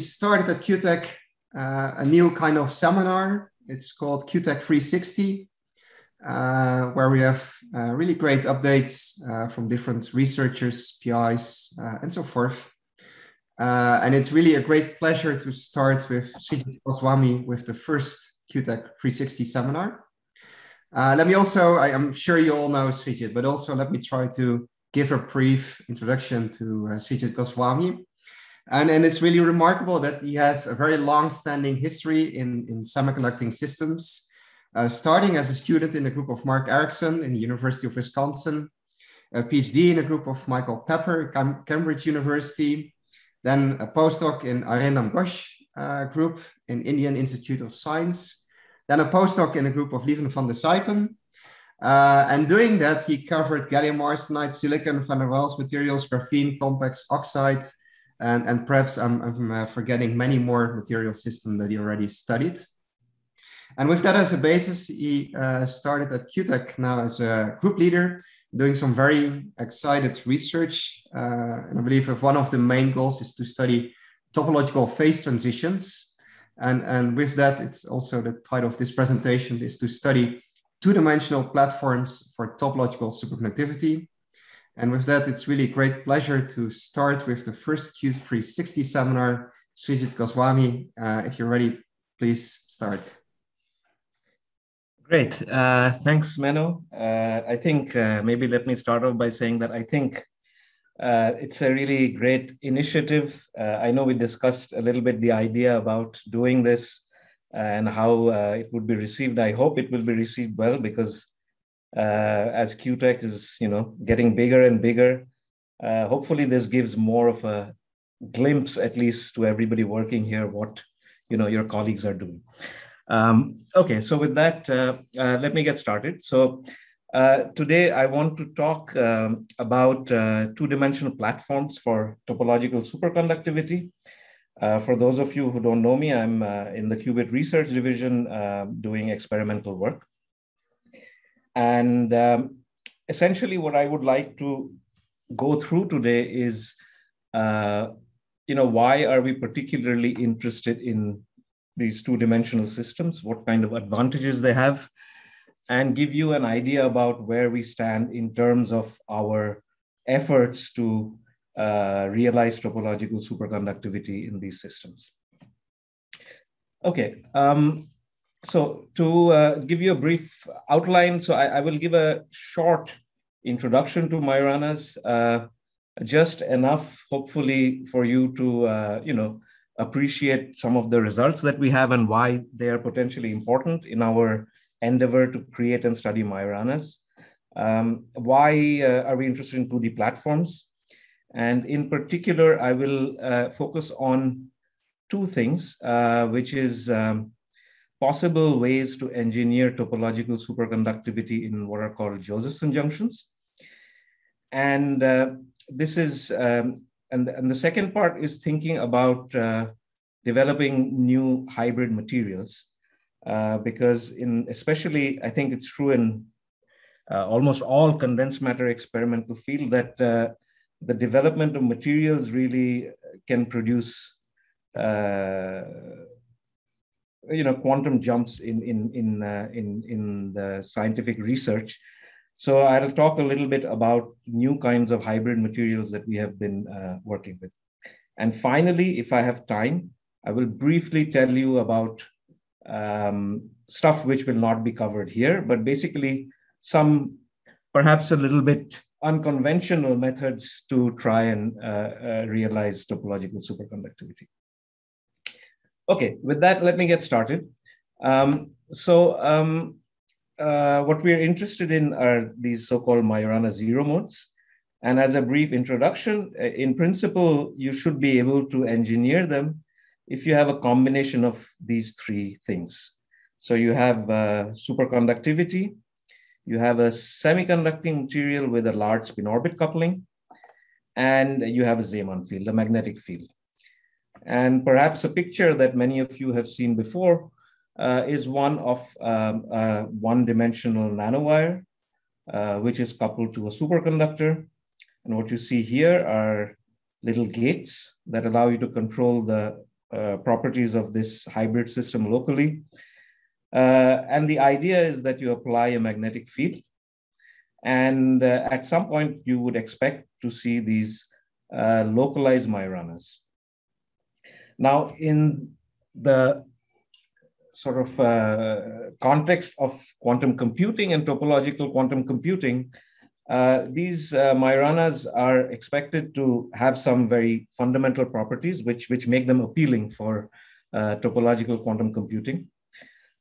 started at QuTech uh, a new kind of seminar. It's called QuTech 360, uh, where we have uh, really great updates uh, from different researchers, PIs, uh, and so forth. Uh, and it's really a great pleasure to start with Srijit Goswami with the first QuTech 360 seminar. let me also, I, am sure you all know Srijit, but also let me try to give a brief introduction to uh, Srijit Goswami. And, and it's really remarkable that he has a very long-standing history in, in semiconducting systems, uh, starting as a student in the group of Mark Eriksson in the University of Wisconsin, a PhD in a group of Michael Pepper, Cam Cambridge University, then a postdoc in Arindam Ghosh uh, group in Indian Institute of Science, then a postdoc in a group of Lieven Vandersypen, uh, and doing that, he covered gallium arsenide, silicon, van der Waals materials, graphene, complex oxide, and, and perhaps I'm, I'm uh, forgetting many more material systems that he already studied. And with that as a basis, he uh, started at QuTech now as a group leader, doing some very excited research. Uh, and I believe one of the main goals is to study topological phase transitions. And, and with that, it's also the title of this presentation is to study two-dimensional platforms for topological superconductivity. And with that, it's really a great pleasure to start with the first Q360 seminar. Srijit Goswami, uh, if you're ready, please start. Great. Uh, thanks, Menno. Uh, I think uh, maybe let me start off by saying that I think uh, it's a really great initiative. Uh, I know we discussed a little bit the idea about doing this and how it would be received. I hope it will be received well because as QuTech is, you know, getting bigger and bigger, uh, hopefully this gives more of a glimpse, at least to everybody working here, what you know your colleagues are doing. Um, okay, so with that, uh, uh, let me get started. So. Uh, today, I want to talk um, about two-dimensional platforms for topological superconductivity. Uh, for those of you who don't know me, I'm uh, in the Qubit Research Division uh, doing experimental work. And um, essentially what I would like to go through today is, uh, you know, why are we particularly interested in these two-dimensional systems, what kind of advantages they have, and give you an idea about where we stand in terms of our efforts to uh, realize topological superconductivity in these systems. Okay, um, so to uh, give you a brief outline, so I, I, will give a short introduction to Majoranas, uh, just enough, hopefully, for you to, uh, you know, appreciate some of the results that we have and why they are potentially important in our endeavor to create and study Majoranas. Um, why uh, are we interested in 2D platforms? And in particular, I will uh, focus on two things, uh, which is um, possible ways to engineer topological superconductivity in what are called Josephson junctions. And uh, this is, um, and, and the second part is thinking about uh, developing new hybrid materials. Uh, because in, especially, I think it's true in uh, almost all condensed matter experimental field that the development of materials really can produce uh, you know quantum jumps in in in uh, in in the scientific research so i'll talk a little bit about new kinds of hybrid materials that we have been uh, working with and finally if i have time i will briefly tell you about um, stuff which will not be covered here but basically some perhaps a little bit unconventional methods to try and uh, uh, realize topological superconductivity. Okay, with that, let me get started. Um, so um, uh, what we're interested in are these so-called Majorana zero modes. And as a brief introduction, uh, in principle, you should be able to engineer them if you have a combination of these three things. So you have uh, superconductivity, you have a semiconducting material with a large spin orbit coupling, and you have a Zeeman field, a magnetic field. And perhaps a picture that many of you have seen before uh, is one of um, a one-dimensional nanowire, uh, which is coupled to a superconductor. And what you see here are little gates that allow you to control the uh, properties of this hybrid system locally. Uh, and the idea is that you apply a magnetic field. And uh, at some point, you would expect to see these uh, localized Majoranas. Now, in the sort of uh, context of quantum computing and topological quantum computing, uh, these uh, Majoranas are expected to have some very fundamental properties which, which make them appealing for uh, topological quantum computing.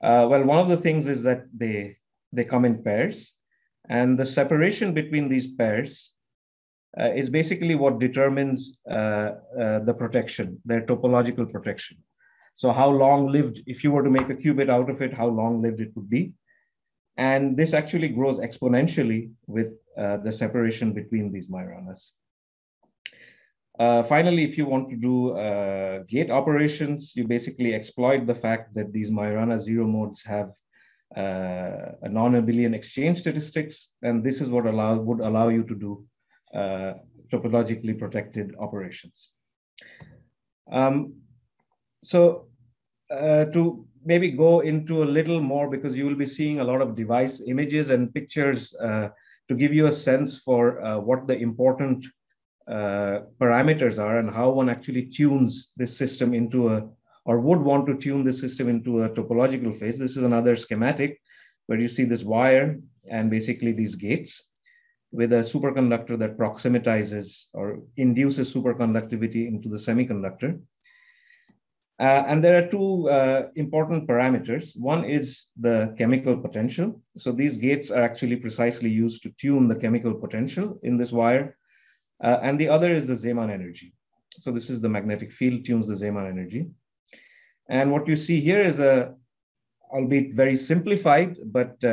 Uh, well, one of the things is that they, they come in pairs, and the separation between these pairs uh, is basically what determines the protection, their topological protection. So how long lived, if you were to make a qubit out of it, how long lived it would be. And this actually grows exponentially with uh, the separation between these Majoranas. Uh, finally, if you want to do uh, gate operations, you basically exploit the fact that these Majorana zero modes have uh, a non-abelian exchange statistics, and this is what allow, would allow you to do uh, topologically protected operations. Um, so uh, to maybe go into a little more because you will be seeing a lot of device images and pictures uh, to give you a sense for uh, what the important uh, parameters are and how one actually tunes this system into a or would want to tune the system into a topological phase. This is another schematic where you see this wire and basically these gates with a superconductor that proximitizes or induces superconductivity into the semiconductor. Uh, and there are two uh, important parameters. One is the chemical potential. So these gates are actually precisely used to tune the chemical potential in this wire. Uh, and the other is the Zeeman energy. So this is the magnetic field tunes the Zeeman energy. And what you see here is a, albeit very simplified, but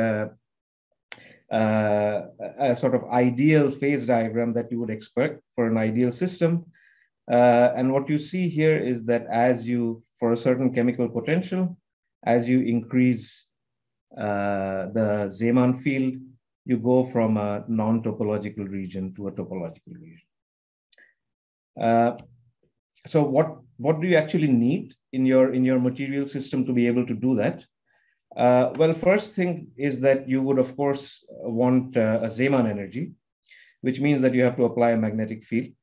uh, a sort of ideal phase diagram that you would expect for an ideal system. Uh, and what you see here is that as you, for a certain chemical potential, as you increase uh, the Zeeman field, you go from a non-topological region to a topological region. Uh, so what, what do you actually need in your, in your material system to be able to do that? Uh, well, first thing is that you would, of course, want uh, a Zeeman energy, which means that you have to apply a magnetic field.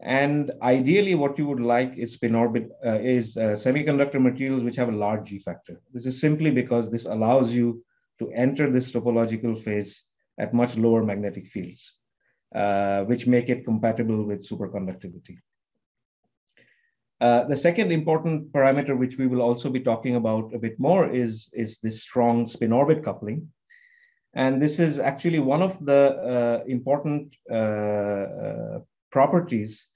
And ideally, what you would like is spin orbit uh, is uh, semiconductor materials which have a large G factor. This is simply because this allows you to enter this topological phase at much lower magnetic fields, uh, which make it compatible with superconductivity. Uh, the second important parameter, which we will also be talking about a bit more, is, is this strong spin orbit coupling. And this is actually one of the uh, important uh, properties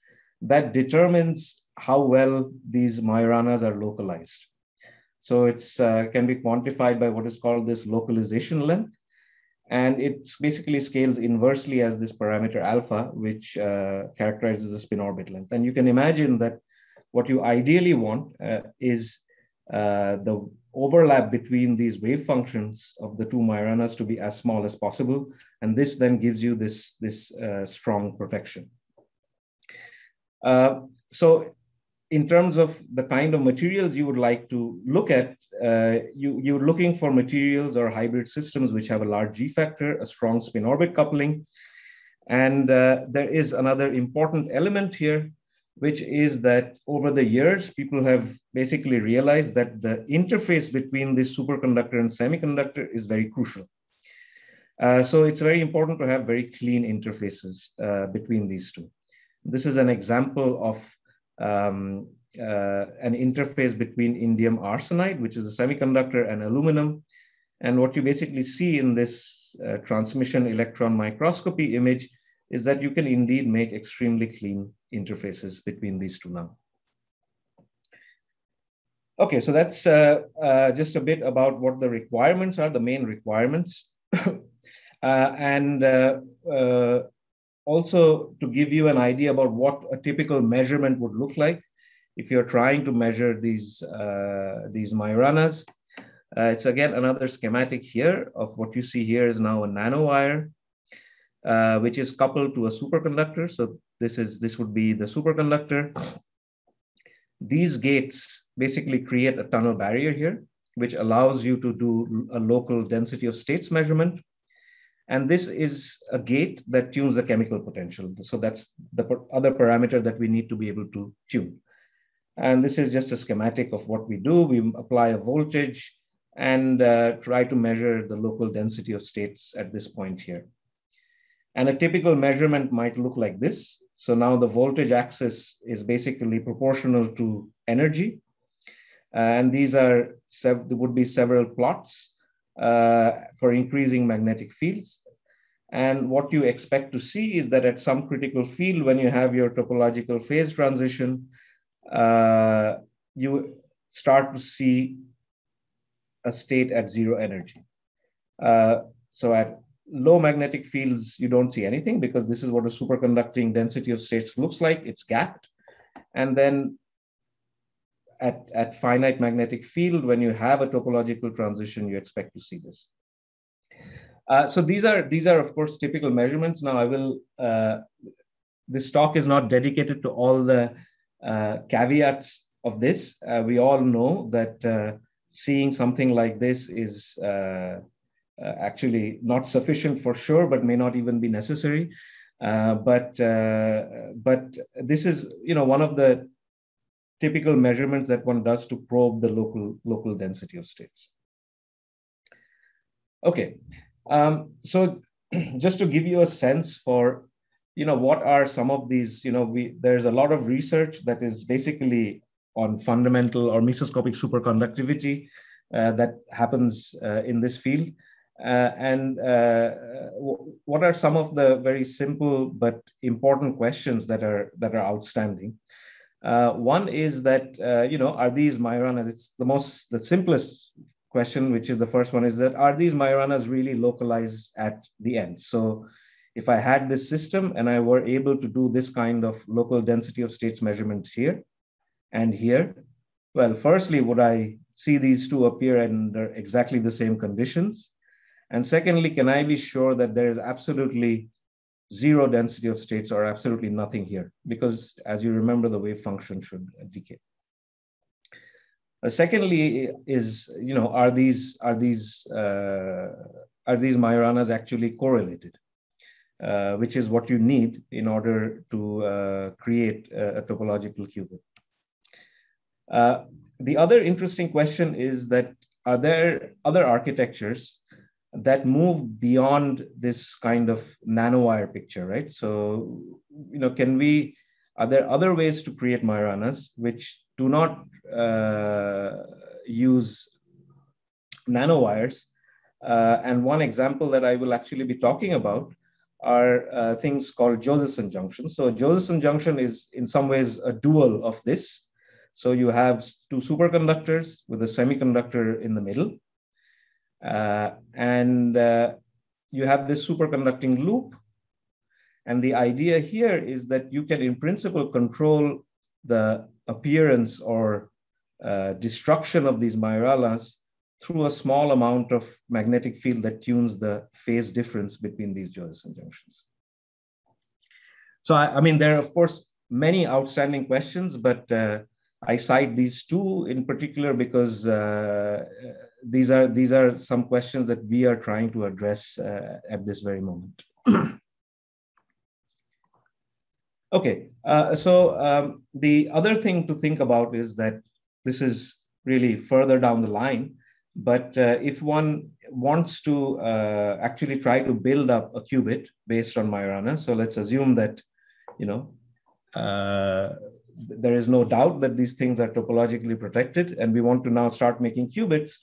that determines how well these Majoranas are localized. So it uh, can be quantified by what is called this localization length. And it basically scales inversely as this parameter alpha, which uh, characterizes the spin orbit length. And you can imagine that what you ideally want uh, is uh, the overlap between these wave functions of the two Majoranas to be as small as possible. And this then gives you this, this uh, strong protection. Uh, so in terms of the kind of materials you would like to look at, uh, you, you're looking for materials or hybrid systems which have a large G factor, a strong spin orbit coupling. And uh, there is another important element here, which is that over the years, people have basically realized that the interface between this superconductor and semiconductor is very crucial. Uh, so it's very important to have very clean interfaces uh, between these two. This is an example of um, uh, an interface between indium arsenide, which is a semiconductor, and aluminum. And what you basically see in this uh, transmission electron microscopy image is that you can indeed make extremely clean interfaces between these two now. Okay, so that's uh, uh, just a bit about what the requirements are, the main requirements. Uh, and uh, uh, also to give you an idea about what a typical measurement would look like if you're trying to measure these, uh, these. Uh, it's again another schematic here of what you see here is now a nanowire, uh, which is coupled to a superconductor. So this is this would be the superconductor. These gates basically create a tunnel barrier here, which allows you to do a local density of states measurement. And this is a gate that tunes the chemical potential. So that's the other parameter that we need to be able to tune. And this is just a schematic of what we do. We apply a voltage and uh, try to measure the local density of states at this point here. And a typical measurement might look like this. So now the voltage axis is basically proportional to energy. And these are, would be several plots uh, for increasing magnetic fields. And what you expect to see is that at some critical field, when you have your topological phase transition, uh, you start to see a state at zero energy. Uh, so at low magnetic fields, you don't see anything because this is what a superconducting density of states looks like. It's gapped. And then at, at finite magnetic field, when you have a topological transition, you expect to see this. Uh, so these are, these are, of course, typical measurements. Now I will, uh, this talk is not dedicated to all the uh, caveats of this. Uh, we all know that uh, seeing something like this is uh, uh, actually not sufficient for sure, but may not even be necessary. Uh, but but this is you know one of the typical measurements that one does to probe the local local density of states. Okay, um, so just to give you a sense for you know what are some of these you know we there's a lot of research that is basically on fundamental or mesoscopic superconductivity uh, that happens uh, in this field uh, and uh, what are some of the very simple but important questions that are that are outstanding uh, one is that you know are these Majoranas it's the most the simplest question which is the first one is that are these Majoranas really localized at the end so if I had this system and I were able to do this kind of local density of states measurements here and here, well, firstly, would I see these two appear under exactly the same conditions? And secondly, can I be sure that there is absolutely zero density of states or absolutely nothing here? Because as you remember, the wave function should decay. Uh, secondly, is you know are these are these uh, are these Majoranas actually correlated? uh, which is what you need in order to uh, create a, a, topological qubit. Uh, the other interesting question is that are there other architectures that move beyond this kind of nanowire picture, right? So, you know, can we, are there other ways to create Majoranas which do not uh, use nanowires? Uh, and one example that I will actually be talking about are uh, things called Josephson junctions. So Josephson junction is in some ways a dual of this. So you have two superconductors with a semiconductor in the middle. Uh, and uh, you have this superconducting loop. And the idea here is that you can, in principle, control the appearance or uh, destruction of these Majoranas through a small amount of magnetic field that tunes the phase difference between these Josephson junctions. So, I, I mean, there are, of course, many outstanding questions, but uh, I cite these two in particular because uh, these are these are some questions that we are trying to address uh, at this very moment. okay, uh, so um, the other thing to think about is that this is really further down the line. But uh, if one wants to uh, actually try to build up a qubit based on Majorana, so let's assume that, you know, uh, there is no doubt that these things are topologically protected, and we want to now start making qubits.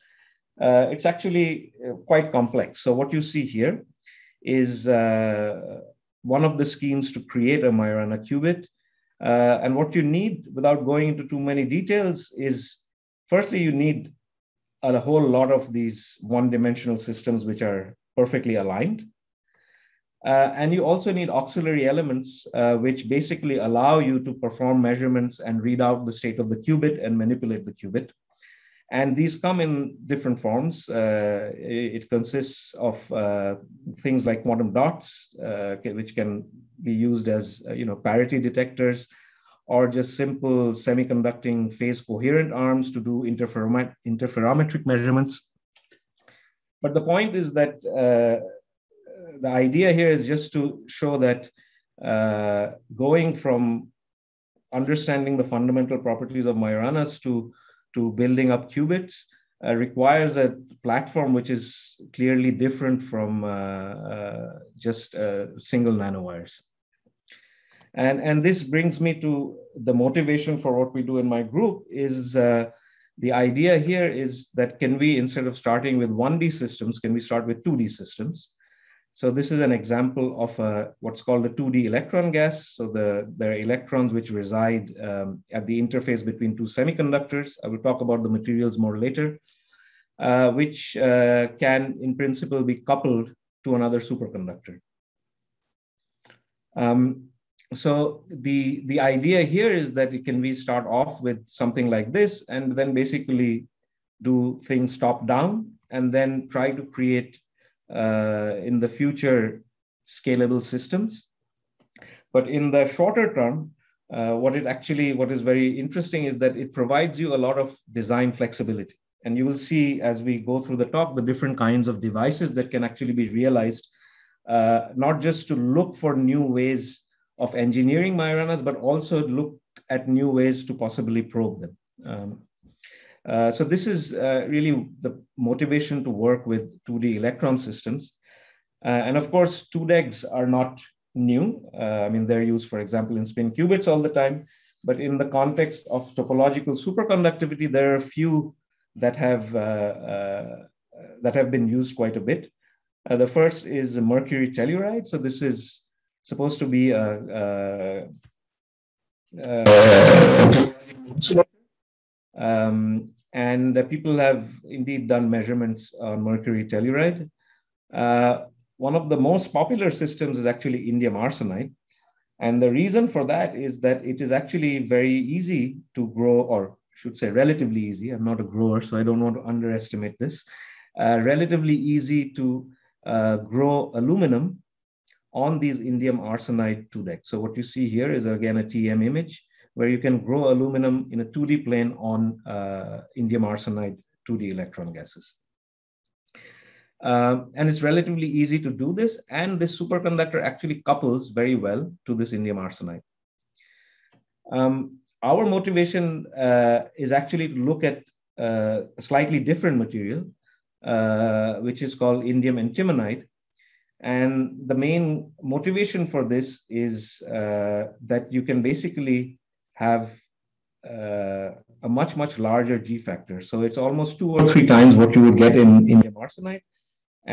Uh, it's actually uh, quite complex. So what you see here is uh, one of the schemes to create a Majorana qubit. and what you need, without going into too many details, is firstly you need a whole lot of these one-dimensional systems which are perfectly aligned. Uh, and you also need auxiliary elements uh, which basically allow you to perform measurements and read out the state of the qubit and manipulate the qubit. And these come in different forms. Uh, it consists of uh, things like quantum dots, uh, which can be used as uh, you know parity detectors, or just simple semiconducting phase coherent arms to do interferometric measurements. But the point is that uh, the idea here is just to show that uh, going from understanding the fundamental properties of Majoranas to, to building up qubits uh, requires a platform which is clearly different from uh, uh, just uh, single nanowires. And, and this brings me to the motivation for what we do in my group is the idea here is that can we, instead of starting with 1D systems, can we start with 2D systems? So this is an example of a, what's called a 2D electron gas. So the, there are electrons which reside um, at the interface between two semiconductors. I will talk about the materials more later, uh, which uh, can in principle be coupled to another superconductor. Um, so the, the idea here is that it can we start off with something like this and then basically do things top down and then try to create uh, in the future scalable systems. But in the shorter term, uh, what it actually, what is very interesting is that it provides you a lot of design flexibility. And you will see as we go through the talk, the different kinds of devices that can actually be realized, uh, not just to look for new ways of engineering Majoranas, but also look at new ways to possibly probe them. Um, uh, so this is uh, really the motivation to work with 2D electron systems. Uh, and of course, 2DEGs are not new. Uh, I mean, they're used, for example, in spin qubits all the time. But in the context of topological superconductivity, there are a few that have, uh, that have been used quite a bit. the first is mercury telluride. So this is supposed to be a, a, a um, and uh, people have indeed done measurements on mercury telluride. Uh, one of the most popular systems is actually indium arsenide. And the reason for that is that it is actually very easy to grow, or should say relatively easy. I'm not a grower, so I don't want to underestimate this. Uh, relatively easy to uh, grow aluminum on these indium arsenide 2DEGs. So what you see here is again a TM image where you can grow aluminum in a 2D plane on uh, indium arsenide 2D electron gases. Uh, and it's relatively easy to do this. And this superconductor actually couples very well to this indium arsenide. Um, our motivation uh, is actually to look at uh, a slightly different material, uh, which is called indium antimonide. And the main motivation for this is that you can basically have uh, a much, much larger G factor. So it's almost two or three times what you would get in indium arsenide.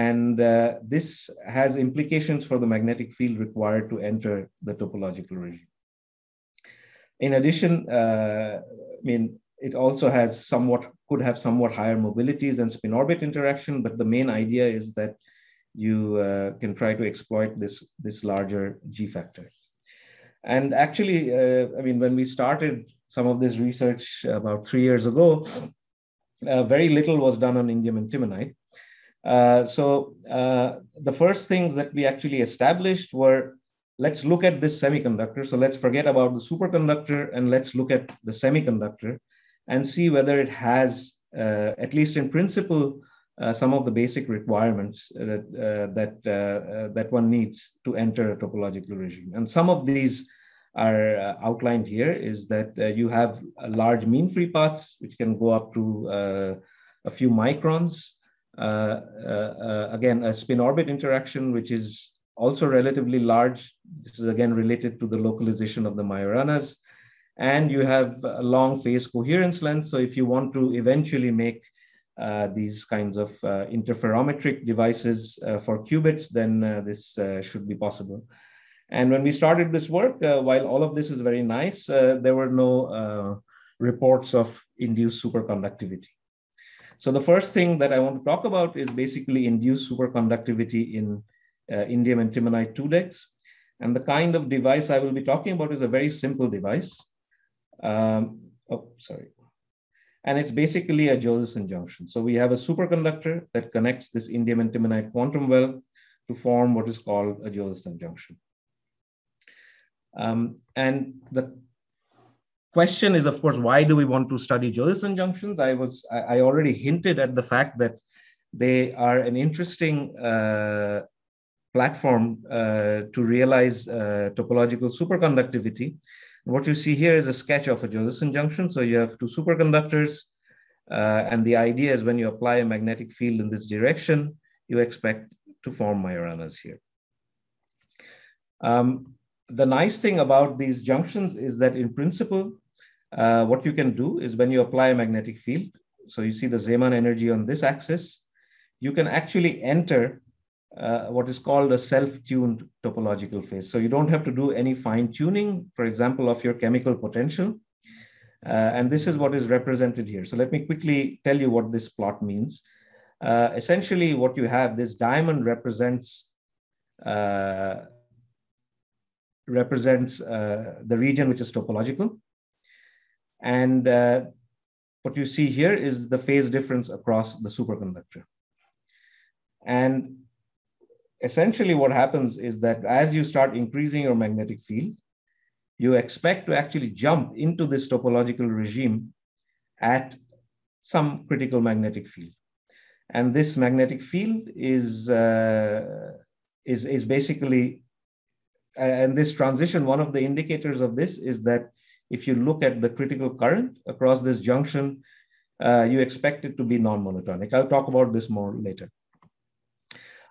And uh, this has implications for the magnetic field required to enter the topological regime. In addition, uh, I mean, it also has somewhat, could have somewhat higher mobilities and spin orbit interaction, but the main idea is that you uh, can try to exploit this, this larger G factor. And actually, uh, I mean, when we started some of this research about three years ago, uh, very little was done on indium antimonide. Uh, so the first things that we actually established were let's look at this semiconductor. So let's forget about the superconductor and let's look at the semiconductor and see whether it has, uh, at least in principle, uh, some of the basic requirements that uh, that uh, uh, that one needs to enter a topological regime. And some of these are uh, outlined here. Is that uh, you have large mean free paths which can go up to a few microns. again, a spin orbit interaction which is also relatively large. This is again related to the localization of the Majoranas. And you have a long phase coherence length. So if you want to eventually make these kinds of uh, interferometric devices uh, for qubits, then this should be possible. And when we started this work, while all of this is very nice, there were no reports of induced superconductivity. So the first thing that I want to talk about is basically induced superconductivity in uh, indium antimonide 2DEGs. And the kind of device I will be talking about is a very simple device. Um, oh, sorry and it's basically a Josephson junction. So we have a superconductor that connects this indium antimonide quantum well to form what is called a Josephson junction. Um, and the question is, of course, why do we want to study Josephson junctions? I was I already hinted at the fact that they are an interesting uh, platform uh, to realize uh, topological superconductivity. What you see here is a sketch of a Josephson junction. So you have two superconductors, uh, and the idea is when you apply a magnetic field in this direction, you expect to form Majoranas here. Um, the nice thing about these junctions is that in principle, uh, what you can do is when you apply a magnetic field, so you see the Zeeman energy on this axis, you can actually enter uh, what is called a self-tuned topological phase. So you don't have to do any fine tuning, for example, of your chemical potential. Uh, and this is what is represented here. So let me quickly tell you what this plot means. Uh, essentially, what you have, this diamond represents uh, represents uh, the region which is topological. And what you see here is the phase difference across the superconductor. And essentially what happens is that as you start increasing your magnetic field, you expect to actually jump into this topological regime at some critical magnetic field. And this magnetic field is, uh, is, is basically, and this transition, one of the indicators of this is that if you look at the critical current across this junction, uh, you expect it to be non-monotonic. I'll talk about this more later.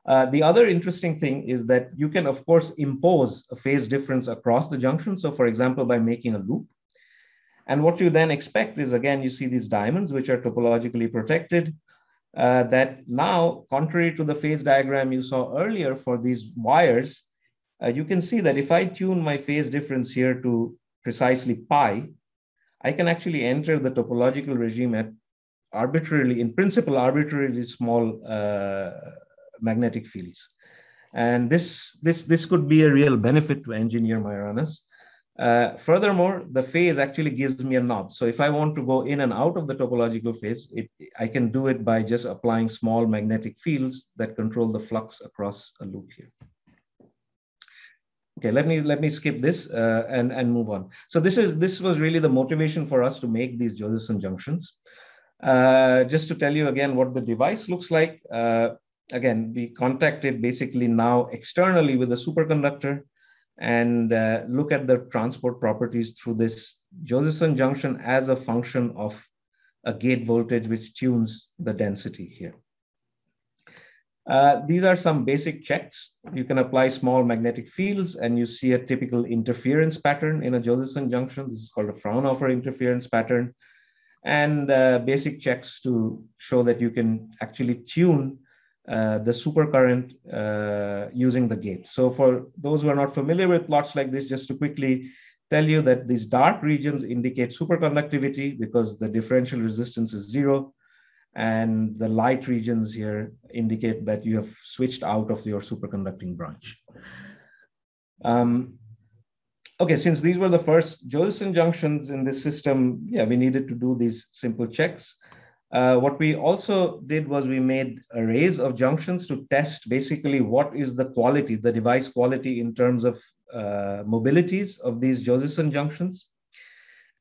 Uh, the other interesting thing is that you can, of course, impose a phase difference across the junction. So for example, by making a loop. And what you then expect is, again, you see these diamonds, which are topologically protected, uh, that now, contrary to the phase diagram you saw earlier for these wires, uh, you can see that if I tune my phase difference here to precisely pi, I can actually enter the topological regime at arbitrarily, in principle, arbitrarily small uh, magnetic fields. And this, this, this could be a real benefit to engineer Majoranas. Uh, furthermore, the phase actually gives me a knob. So if I want to go in and out of the topological phase, it, I can do it by just applying small magnetic fields that control the flux across a loop here. Okay, let me let me skip this uh, and and move on. So this is this was really the motivation for us to make these Josephson junctions. Uh, just to tell you again what the device looks like. Again, we contacted basically now externally with a superconductor and uh, look at the transport properties through this Josephson junction as a function of a gate voltage which tunes the density here. Uh, these are some basic checks. You can apply small magnetic fields and you see a typical interference pattern in a Josephson junction. This is called a Fraunhofer interference pattern. And uh, basic checks to show that you can actually tune uh, the supercurrent uh, using the gate. So for those who are not familiar with plots like this, just to quickly tell you that these dark regions indicate superconductivity because the differential resistance is zero. And the light regions here indicate that you have switched out of your superconducting branch. Um, okay, since these were the first Josephson junctions in this system, yeah, we needed to do these simple checks. Uh, what we also did was we made arrays of junctions to test basically what is the quality, the device quality in terms of uh, mobilities of these Josephson junctions.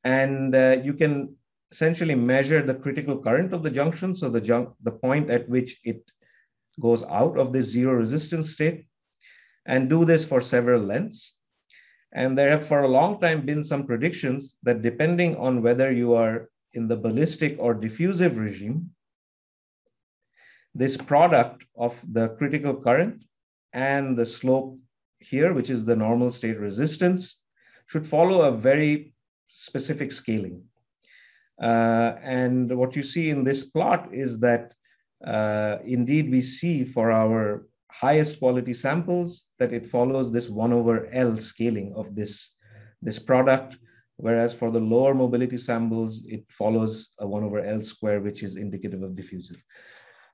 And uh, you can essentially measure the critical current of the junction. So the, jun the point at which it goes out of this zero resistance state and do this for several lengths. And there have for a long time been some predictions that depending on whether you are in the ballistic or diffusive regime, this product of the critical current and the slope here, which is the normal state resistance, should follow a very specific scaling. Uh, and what you see in this plot is that uh, indeed we see for our highest quality samples that it follows this one over L scaling of this, this product Whereas for the lower mobility samples, it follows a one over L square, which is indicative of diffusive.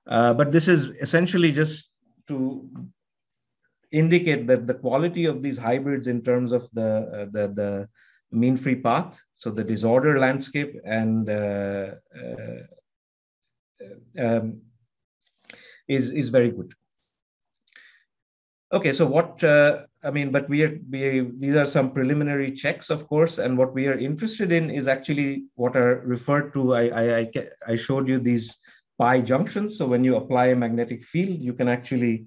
Uh, but this is essentially just to indicate that the quality of these hybrids in terms of the, uh, the, the mean free path, so the disorder landscape and uh, uh um, is, is very good. Okay, so what uh, I mean, but we are, we, these are some preliminary checks, of course. And what we are interested in is actually what are referred to. I, I, I, showed you these pi junctions. So when you apply a magnetic field, you can actually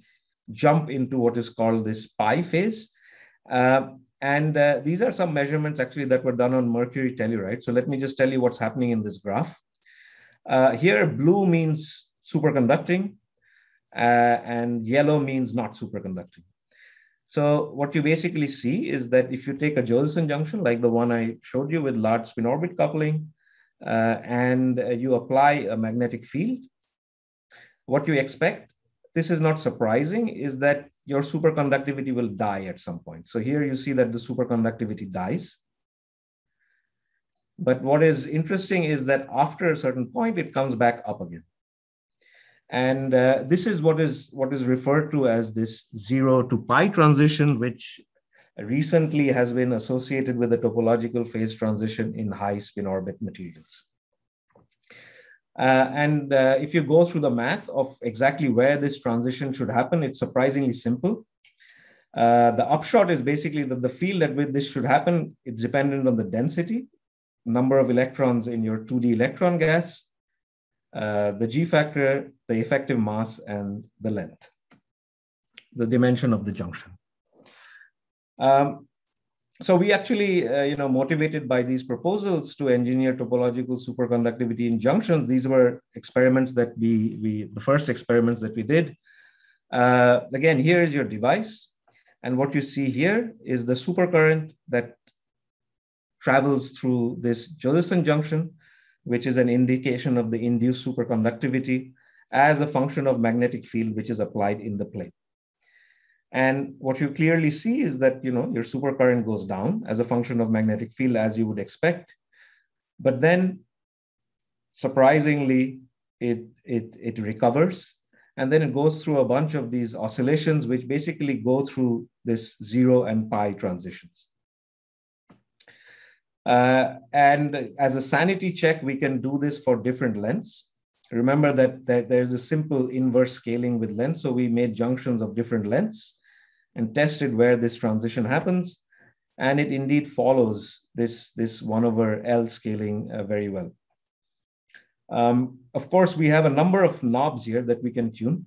jump into what is called this pi phase. Uh, and uh, these are some measurements actually that were done on mercury telluride. So let me just tell you what's happening in this graph. Uh, here, blue means superconducting, uh, and yellow means not superconducting. So what you basically see is that if you take a Josephson junction, like the one I showed you with large spin orbit coupling, uh, and uh, you apply a magnetic field, what you expect, this is not surprising, is that your superconductivity will die at some point. So here you see that the superconductivity dies. But what is interesting is that after a certain point, it comes back up again. And uh, this is what is what is referred to as this zero to pi transition, which recently has been associated with a topological phase transition in high spin orbit materials. Uh, and uh, if you go through the math of exactly where this transition should happen, it's surprisingly simple. Uh, the upshot is basically that the field at which this should happen, it's dependent on the density, number of electrons in your 2D electron gas, uh, the G factor, the effective mass, and the length, the dimension of the junction. Um, so we actually, uh, you know, motivated by these proposals to engineer topological superconductivity in junctions, these were experiments that we, we the first experiments that we did. Uh, again, here is your device. And what you see here is the supercurrent that travels through this Josephson junction, which is an indication of the induced superconductivity as a function of magnetic field, which is applied in the plane. And what you clearly see is that you know your supercurrent goes down as a function of magnetic field as you would expect. But then surprisingly, it, it, it recovers. And then it goes through a bunch of these oscillations, which basically go through this zero and pi transitions. Uh, and as a sanity check, we can do this for different lengths. Remember that, that there's a simple inverse scaling with length. So we made junctions of different lengths and tested where this transition happens. And it indeed follows this, this one over L scaling uh, very well. Um, of course, we have a number of knobs here that we can tune.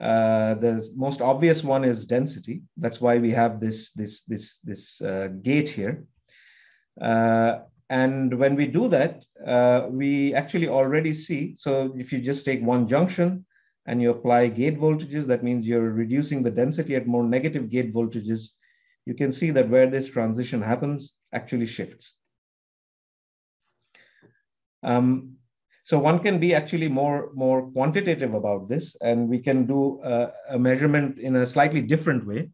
Uh, the most obvious one is density. That's why we have this, this, this, this uh, gate here. Uh, and when we do that, uh, we actually already see, so if you just take one junction, and you apply gate voltages, that means you're reducing the density at more negative gate voltages, you can see that where this transition happens actually shifts. Um, so one can be actually more, more quantitative about this, and we can do a, a measurement in a slightly different way,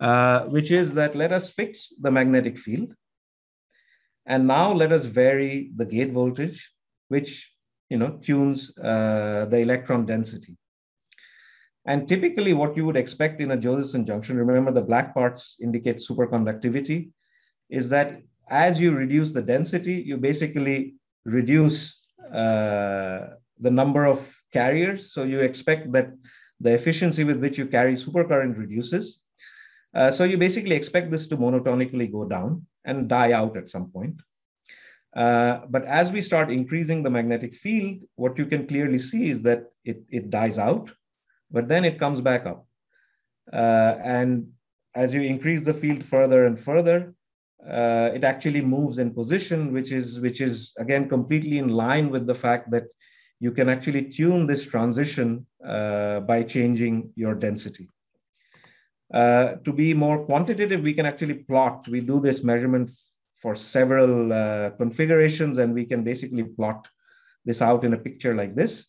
uh, which is that let us fix the magnetic field. And now let us vary the gate voltage, which you know, tunes uh, the electron density. And typically what you would expect in a Josephson junction, remember the black parts indicate superconductivity, is that as you reduce the density, you basically reduce uh, the number of carriers. So you expect that the efficiency with which you carry supercurrent reduces. Uh, so you basically expect this to monotonically go down and die out at some point. Uh, but as we start increasing the magnetic field, what you can clearly see is that it, it dies out, but then it comes back up. Uh, and as you increase the field further and further, uh, it actually moves in position, which is, which is again completely in line with the fact that you can actually tune this transition uh, by changing your density. Uh, to be more quantitative, we can actually plot. We do this measurement for several uh, configurations, and we can basically plot this out in a picture like this,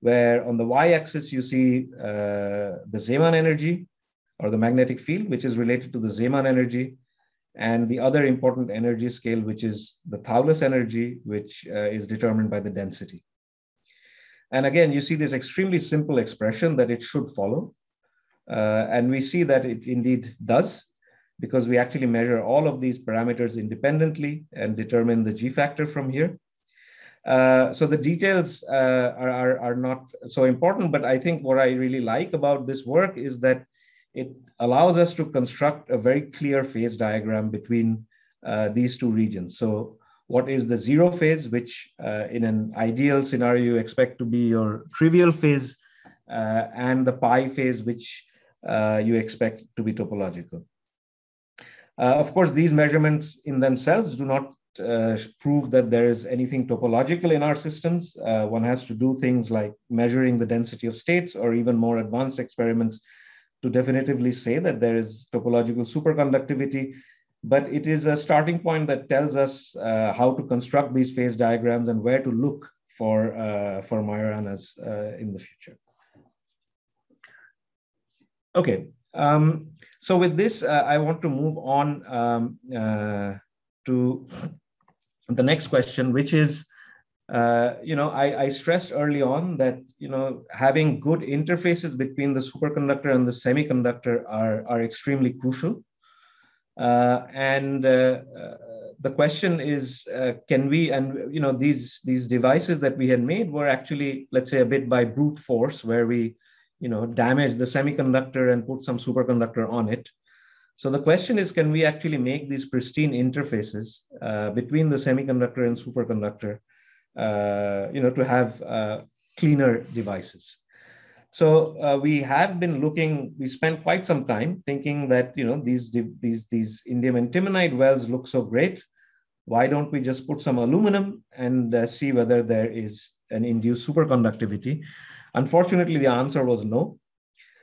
where on the y-axis you see uh, the Zeeman energy or the magnetic field, which is related to the Zeeman energy, and the other important energy scale, which is the Thouless energy, which uh, is determined by the density. And again, you see this extremely simple expression that it should follow. Uh, and we see that it indeed does because we actually measure all of these parameters independently and determine the G factor from here. Uh, so the details uh, are, are, are, not so important, but I think what I really like about this work is that it allows us to construct a very clear phase diagram between uh, these two regions. So what is the zero phase, which uh, in an ideal scenario you expect to be your trivial phase, uh, and the pi phase, which you expect to be topological. Uh, of course, these measurements in themselves do not uh, prove that there is anything topological in our systems. Uh, one has to do things like measuring the density of states or even more advanced experiments to definitively say that there is topological superconductivity. But it is a starting point that tells us uh, how to construct these phase diagrams and where to look for, uh, for Majoranas uh, in the future. Okay, um, so with this, uh, I want to move on um, to the next question, which is, uh, you know, I, I, stressed early on that, you know, having good interfaces between the superconductor and the semiconductor are, are extremely crucial. Uh, and uh, uh the question is, uh, can we, and, you know, these, these devices that we had made were actually, let's say, a bit by brute force, where we, you know, damage the semiconductor and put some superconductor on it. So the question is, can we actually make these pristine interfaces uh, between the semiconductor and superconductor, uh, you know, to have uh, cleaner devices? So uh, we have been looking. We spent quite some time thinking that you know these these these indium antimonide wells look so great. Why don't we just put some aluminum and uh, see whether there is an induced superconductivity? Unfortunately, the answer was no.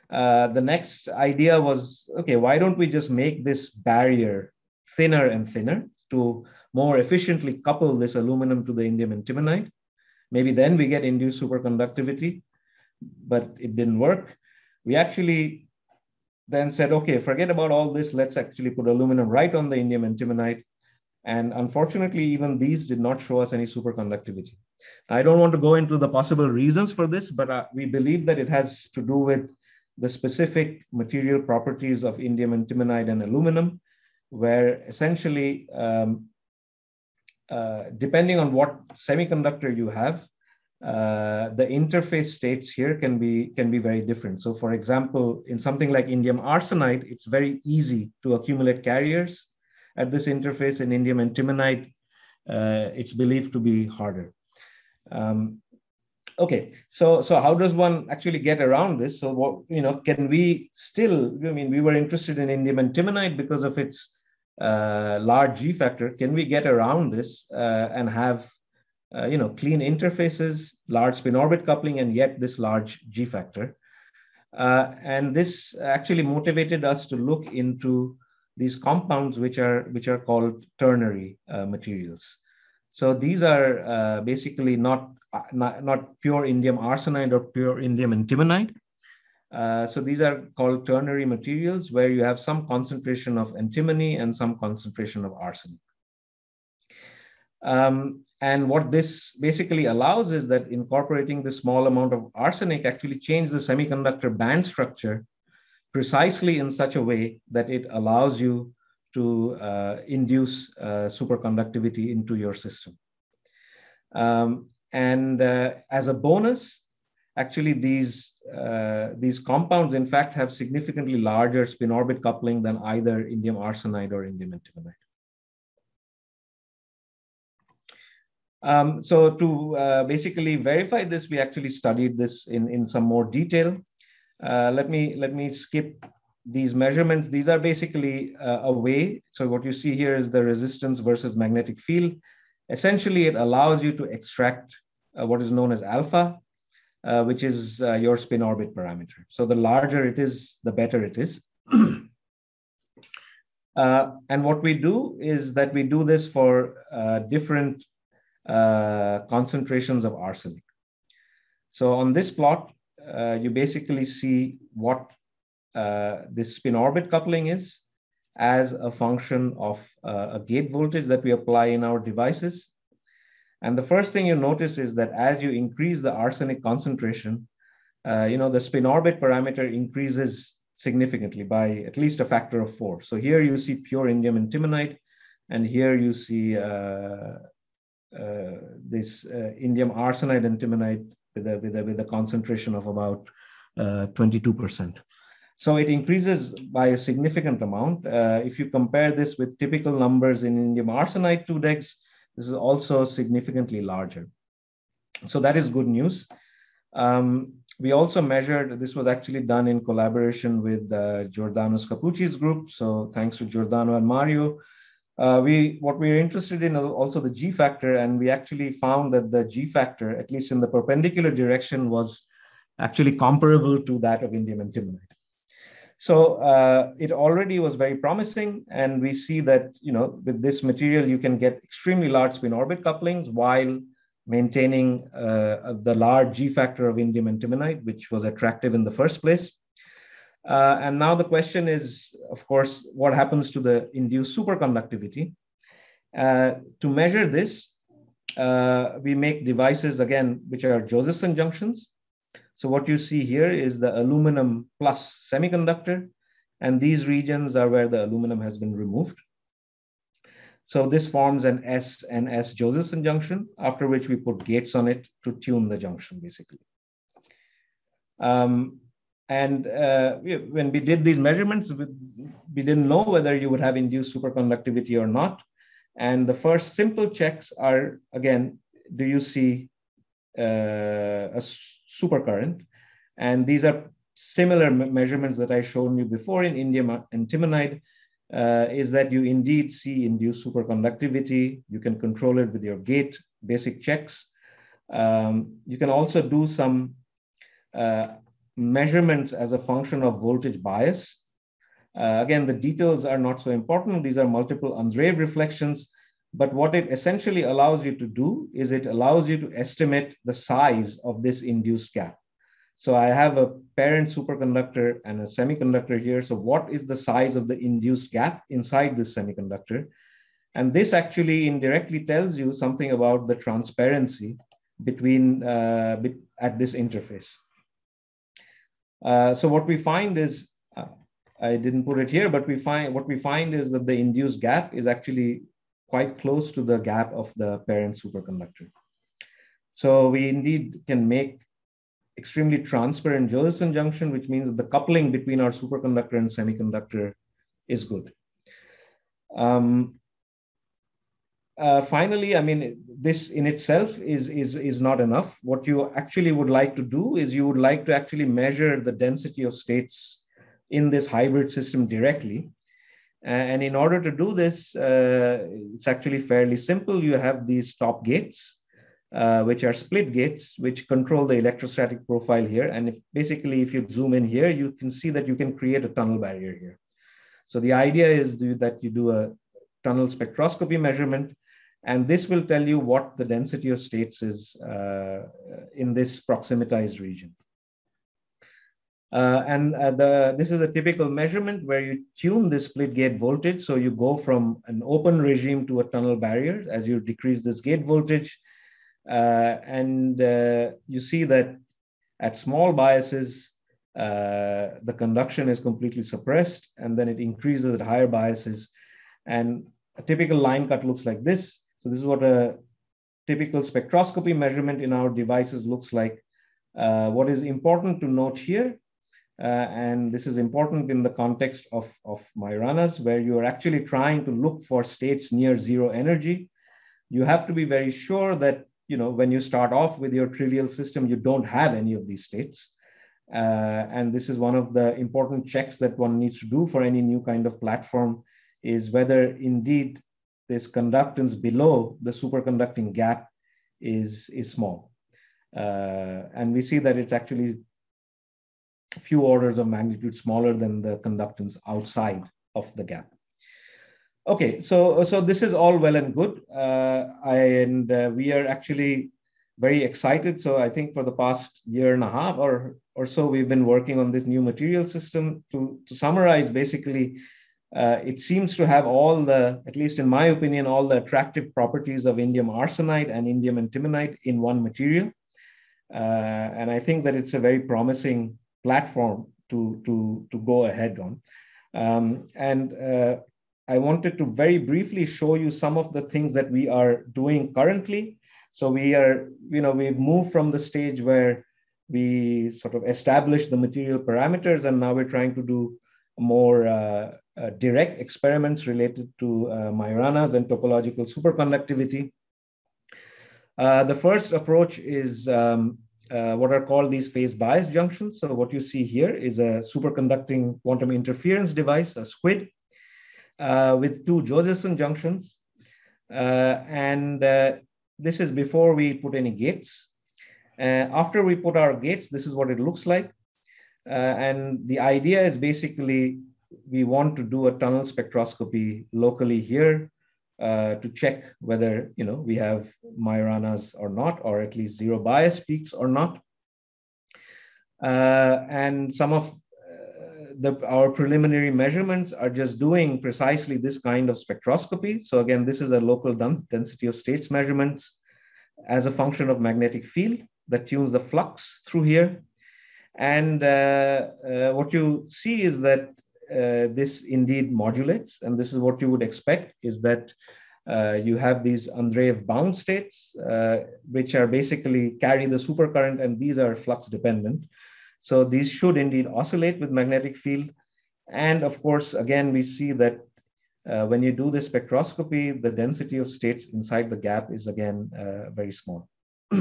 Uh, the next idea was okay, why don't we just make this barrier thinner and thinner to more efficiently couple this aluminum to the indium antimonide? Maybe then we get induced superconductivity, but it didn't work. We actually then said, okay, forget about all this. Let's actually put aluminum right on the indium antimonide. And unfortunately, even these did not show us any superconductivity. I don't want to go into the possible reasons for this, but uh, we believe that it has to do with the specific material properties of indium antimonide and aluminum, where essentially, um, uh, depending on what semiconductor you have, uh, the interface states here can be can be very different. So, for example, in something like indium arsenide, it's very easy to accumulate carriers at this interface. In indium antimonide, uh, it's believed to be harder. Um, okay so so how does one actually get around this? So what you know can we still i mean we were interested in indium antimonide because of its uh, large g factor. Can we get around this uh, and have uh, you know clean interfaces large spin orbit coupling and yet this large g factor? Uh, and this actually motivated us to look into these compounds which are which are called ternary uh, materials so these are uh, basically not not, not pure indium arsenide or pure indium antimonide. Uh, so these are called ternary materials where you have some concentration of antimony and some concentration of arsenic. Um, and what this basically allows is that incorporating the small amount of arsenic actually change the semiconductor band structure precisely in such a way that it allows you to uh, induce uh, superconductivity into your system. Um, and uh, as a bonus, actually these, uh, these compounds in fact have significantly larger spin orbit coupling than either indium arsenide or indium antimonide. Um, so to uh, basically verify this, we actually studied this in, in some more detail. Uh, let me let me skip these measurements. These are basically uh, a way. So what you see here is the resistance versus magnetic field. Essentially, it allows you to extract uh, what is known as alpha, uh, which is uh, your spin orbit parameter. So the larger it is, the better it is. and what we do is that we do this for different concentrations of arsenic. So on this plot, uh, you basically see what uh, this spin orbit coupling is as a function of uh, a gate voltage that we apply in our devices and the first thing you notice is that as you increase the arsenic concentration, uh, you know, the spin orbit parameter increases significantly by at least a factor of four. So here you see pure indium antimonide, and here you see uh, uh, this indium arsenide antimonide with a, with, a, with a concentration of about 22%. So it increases by a significant amount. Uh, if you compare this with typical numbers in indium arsenide 2DEGs, this is also significantly larger. So that is good news. Um, we also measured, this was actually done in collaboration with uh, Giordano Scappucci's group. So thanks to Giordano and Mario. Uh, we What we are interested in also the G factor, and we actually found that the G factor, at least in the perpendicular direction, was actually comparable to that of indium antimonide. So uh, it already was very promising, and we see that you know with this material you can get extremely large spin orbit couplings while maintaining uh, the large G factor of indium antimonide, which was attractive in the first place. Uh, and now the question is, of course, what happens to the induced superconductivity? Uh, to measure this, uh, we make devices again, which are Josephson junctions. So what you see here is the aluminum plus semiconductor, and these regions are where the aluminum has been removed. So this forms an S and S Josephson junction, after which we put gates on it to tune the junction, basically. Um, and uh, when we did these measurements, we, we didn't know whether you would have induced superconductivity or not. And the first simple checks are, again, do you see uh, a supercurrent? And these are similar measurements that I showed you before in indium antimonide, uh, is that you indeed see induced superconductivity. You can control it with your gate basic checks. Um, you can also do some uh, measurements as a function of voltage bias. Uh, again, the details are not so important. These are multiple Andreev reflections. But what it essentially allows you to do is it allows you to estimate the size of this induced gap. So I have a parent superconductor and a semiconductor here. So what is the size of the induced gap inside this semiconductor? And this actually indirectly tells you something about the transparency between uh, at this interface. Uh, so what we find is, uh, I didn't put it here, but we find what we find is that the induced gap is actually quite close to the gap of the parent superconductor. So we indeed can make extremely transparent Josephson junction, which means that the coupling between our superconductor and semiconductor is good. Um, uh, finally, I mean, this in itself is, is, is not enough. What you actually would like to do is you would like to actually measure the density of states in this hybrid system directly. And in order to do this, uh, it's actually fairly simple. You have these top gates uh, which are split gates, which control the electrostatic profile here. And if, basically, if you zoom in here, you can see that you can create a tunnel barrier here. So the idea is that you do a tunnel spectroscopy measurement, and this will tell you what the density of states is uh, in this proximitized region. Uh, and uh, the, this is a typical measurement where you tune the split gate voltage. So you go from an open regime to a tunnel barrier. As you decrease this gate voltage, uh, and uh, you see that at small biases, uh, the conduction is completely suppressed, and then it increases at higher biases. And a typical line cut looks like this. So this is what a typical spectroscopy measurement in our devices looks like. Uh, what is important to note here, and this is important in the context of, of Majorana's, where you are actually trying to look for states near zero energy. You have to be very sure that you know, when you start off with your trivial system, you don't have any of these states. Uh, and this is one of the important checks that one needs to do for any new kind of platform is whether indeed this conductance below the superconducting gap is, is small. Uh, and we see that it's actually few orders of magnitude smaller than the conductance outside of the gap. Okay, so so this is all well and good, uh, and uh, we are actually very excited. So I think for the past year and a half or or so, we've been working on this new material system. To to summarize, basically, uh, it seems to have all the, at least in my opinion, all the attractive properties of indium arsenide and indium antimonide in one material. Uh, and I think that it's a very promising platform to to to go ahead on. Um, and uh, I wanted to very briefly show you some of the things that we are doing currently. So we are, you know, we've moved from the stage where we sort of established the material parameters, and now we're trying to do more uh, uh, direct experiments related to uh, Majoranas and topological superconductivity. Uh, the first approach is um, uh, what are called these phase bias junctions. So what you see here is a superconducting quantum interference device, a SQUID, uh, with two Josephson junctions. and this is before we put any gates. after we put our gates, this is what it looks like. Uh, and the idea is basically we want to do a tunnel spectroscopy locally here uh, to check whether you know we have Majoranas or not, or at least zero bias peaks or not. Uh, and some of uh, the, our preliminary measurements are just doing precisely this kind of spectroscopy. So again, this is a local density of states measurements as a function of magnetic field that tunes the flux through here. And uh, uh, what you see is that uh, this indeed modulates, and this is what you would expect, is that you have these Andreev bound states, which are basically carry the supercurrent, and these are flux dependent. So these should indeed oscillate with magnetic field. And of course, again, we see that uh, when you do the spectroscopy, the density of states inside the gap is again uh, very small.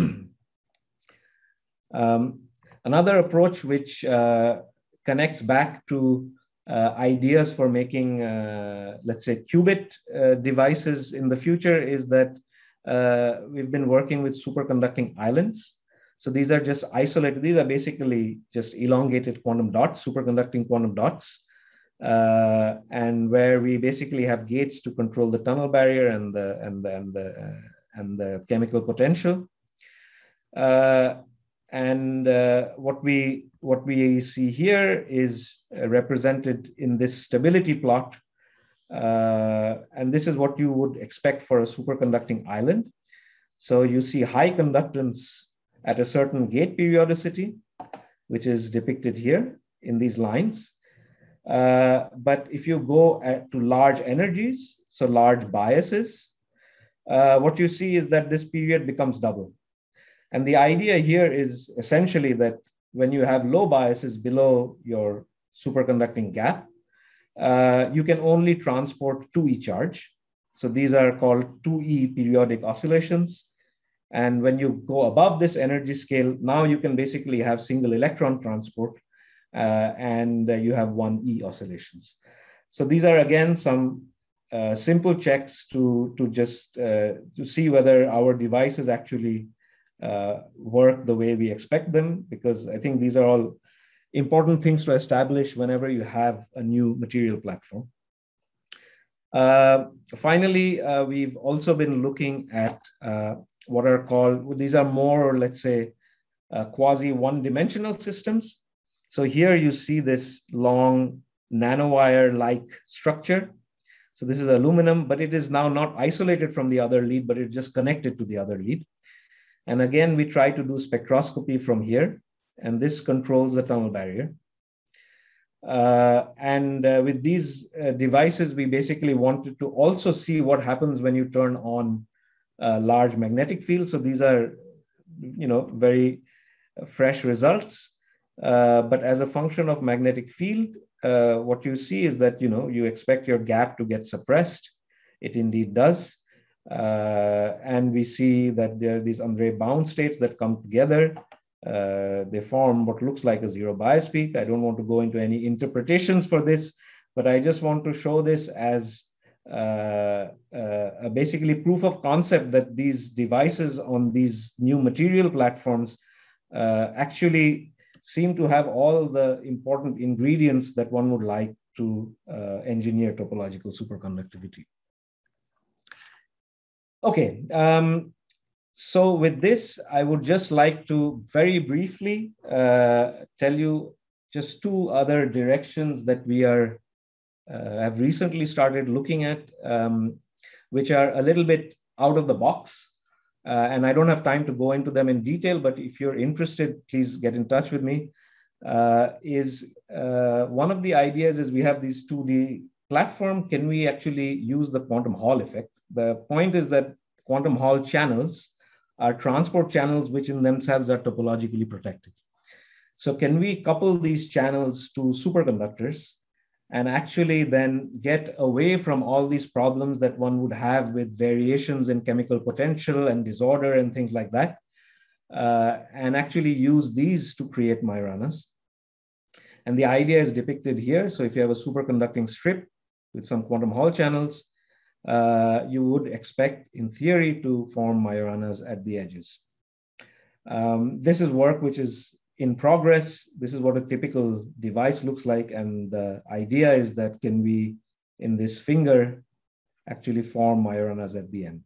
um, Another approach which uh, connects back to uh, ideas for making, uh, let's say, qubit uh, devices in the future is that uh, we've been working with superconducting islands. So these are just isolated, these are basically just elongated quantum dots, superconducting quantum dots. Uh, and where we basically have gates to control the tunnel barrier and the and the and the, and the chemical potential. And uh, what we what we see here is uh, represented in this stability plot. Uh, and this is what you would expect for a superconducting island. So you see high conductance at a certain gate periodicity, which is depicted here in these lines. Uh, but if you go at, to large energies, so large biases, uh, what you see is that this period becomes double. And the idea here is essentially that when you have low biases below your superconducting gap, uh, you can only transport 2e charge. So these are called 2e periodic oscillations. And when you go above this energy scale, now you can basically have single electron transport uh, and uh, you have 1e oscillations. So these are again some uh, simple checks to, to just uh, to see whether our device is actually work the way we expect them, because I think these are all important things to establish whenever you have a new material platform. Uh, finally, uh, we've also been looking at uh, what are called, these are more, let's say, uh, quasi one-dimensional systems. So here you see this long nanowire-like structure. So this is aluminum, but it is now not isolated from the other lead, but it's just connected to the other lead. And again, we try to do spectroscopy from here, and this controls the tunnel barrier. Uh, and uh, with these uh, devices, we basically wanted to also see what happens when you turn on uh, large magnetic fields. So these are, you know, very fresh results. Uh, but as a function of magnetic field, uh, what you see is that, you know, you expect your gap to get suppressed. It indeed does. Uh, and we see that there are these Andreev bound states that come together. Uh, they form what looks like a zero bias peak. I don't want to go into any interpretations for this, but I just want to show this as uh, uh, basically proof of concept that these devices on these new material platforms uh, actually seem to have all the important ingredients that one would like to uh, engineer topological superconductivity. Okay. Um, so with this, I would just like to very briefly uh, tell you just two other directions that we are uh, have recently started looking at, um, which are a little bit out of the box. Uh, and I don't have time to go into them in detail, but if you're interested, please get in touch with me. Uh, is uh, one of the ideas is we have these 2D platform. Can we actually use the quantum Hall effect? The point is that quantum Hall channels are transport channels which in themselves are topologically protected. So can we couple these channels to superconductors and actually then get away from all these problems that one would have with variations in chemical potential and disorder and things like that, uh, and actually use these to create Majoranas. And the idea is depicted here. So if you have a superconducting strip with some quantum Hall channels, uh, you would expect, in theory, to form Majoranas at the edges. Um, this is work which is in progress. This is what a typical device looks like. And the idea is that can we, in this finger, actually form Majoranas at the end.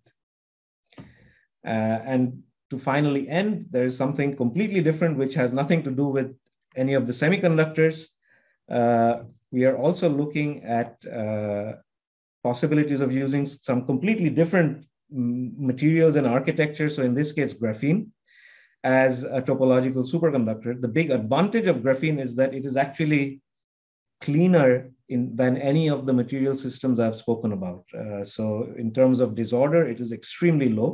Uh, and to finally end, there is something completely different, which has nothing to do with any of the semiconductors. Uh, we are also looking at uh, possibilities of using some completely different mm, materials and architecture. So in this case, graphene as a topological superconductor. The big advantage of graphene is that it is actually cleaner in, than any of the material systems I've spoken about. Uh, so in terms of disorder, it is extremely low.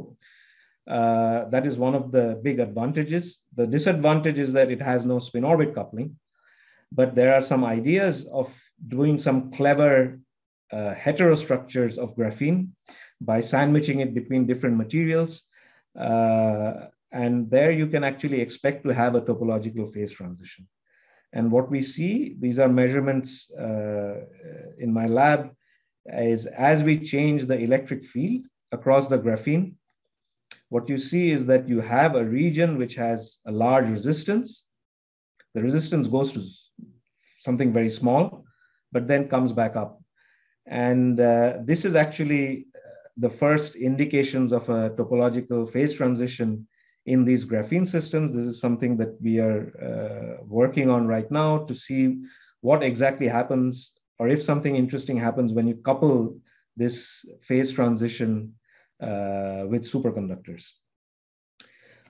Uh, that is one of the big advantages. The disadvantage is that it has no spin orbit coupling, but there are some ideas of doing some clever uh, heterostructures of graphene by sandwiching it between different materials. Uh, and there you can actually expect to have a topological phase transition. And what we see, these are measurements uh, in my lab, is as we change the electric field across the graphene, what you see is that you have a region which has a large resistance. The resistance goes to something very small, but then comes back up. And uh, this is actually uh, the first indications of a topological phase transition in these graphene systems. This is something that we are uh, working on right now to see what exactly happens or if something interesting happens when you couple this phase transition uh, with superconductors.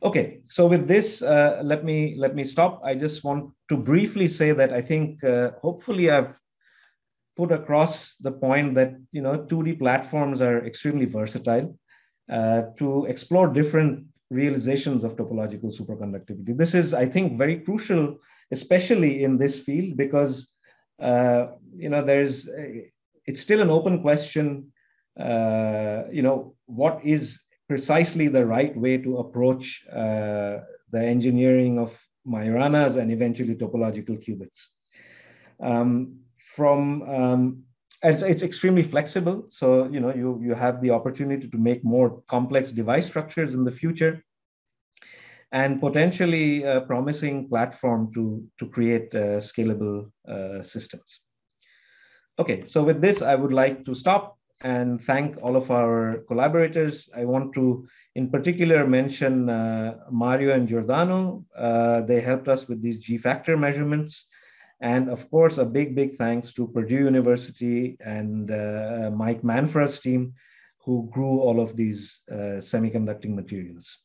Okay, so with this, uh, let me let me stop. I just want to briefly say that I think uh, hopefully I've put across the point that you know 2D platforms are extremely versatile uh, to explore different realizations of topological superconductivity. This is, I think, very crucial, especially in this field, because uh, you know there's it's still an open question uh, you know, what is precisely the right way to approach uh, the engineering of Majoranas and eventually topological qubits. Um, from um, it's, it's, extremely flexible, so you know you you have the opportunity to make more complex device structures in the future, and potentially a promising platform to to create uh, scalable uh, systems. Okay, so with this, I would like to stop and thank all of our collaborators. I want to, in particular, mention uh, Mario and Giordano. Uh, they helped us with these G factor measurements. And of course, a big, big thanks to Purdue University and uh, Mike Manfra's team who grew all of these uh, semiconducting materials.